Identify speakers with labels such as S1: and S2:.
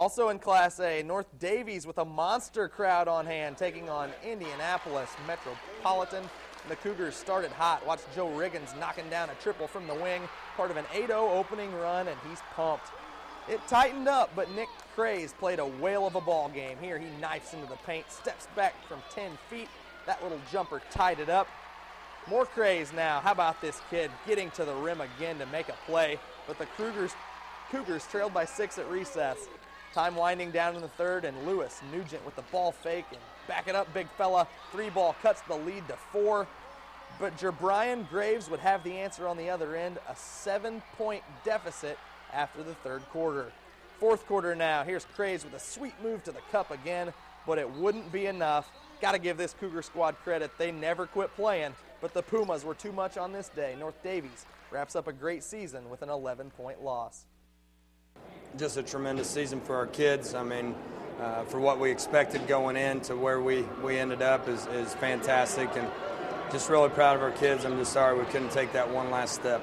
S1: Also in Class A, North Daviess with a monster crowd on hand taking on Indianapolis Metropolitan. The Cougars started hot. Watch Joe Riggins knocking down a triple from the wing, part of an 8 0 opening run, and he's pumped. It tightened up, but Nick Craze played a whale of a ball game. Here he knifes into the paint, steps back from 10 feet. That little jumper tied it up. More Craze now. How about this kid getting to the rim again to make a play? But the Cougars, Cougars trailed by six at recess. Time winding down in the third, and Lewis Nugent with the ball fake and back it up, big fella. Three ball cuts the lead to four. But Jerbrian Graves would have the answer on the other end, a seven point deficit after the third quarter. Fourth quarter now. Here's Craze with a sweet move to the cup again, but it wouldn't be enough. Got to give this Cougar squad credit. They never quit playing, but the Pumas were too much on this day. North Daviess wraps up a great season with an 11 point loss.
S2: Just a tremendous season for our kids. I mean, uh, for what we expected going in to where we, we ended up is, is fantastic and just really proud of our kids. I'm just sorry we couldn't take that one last step.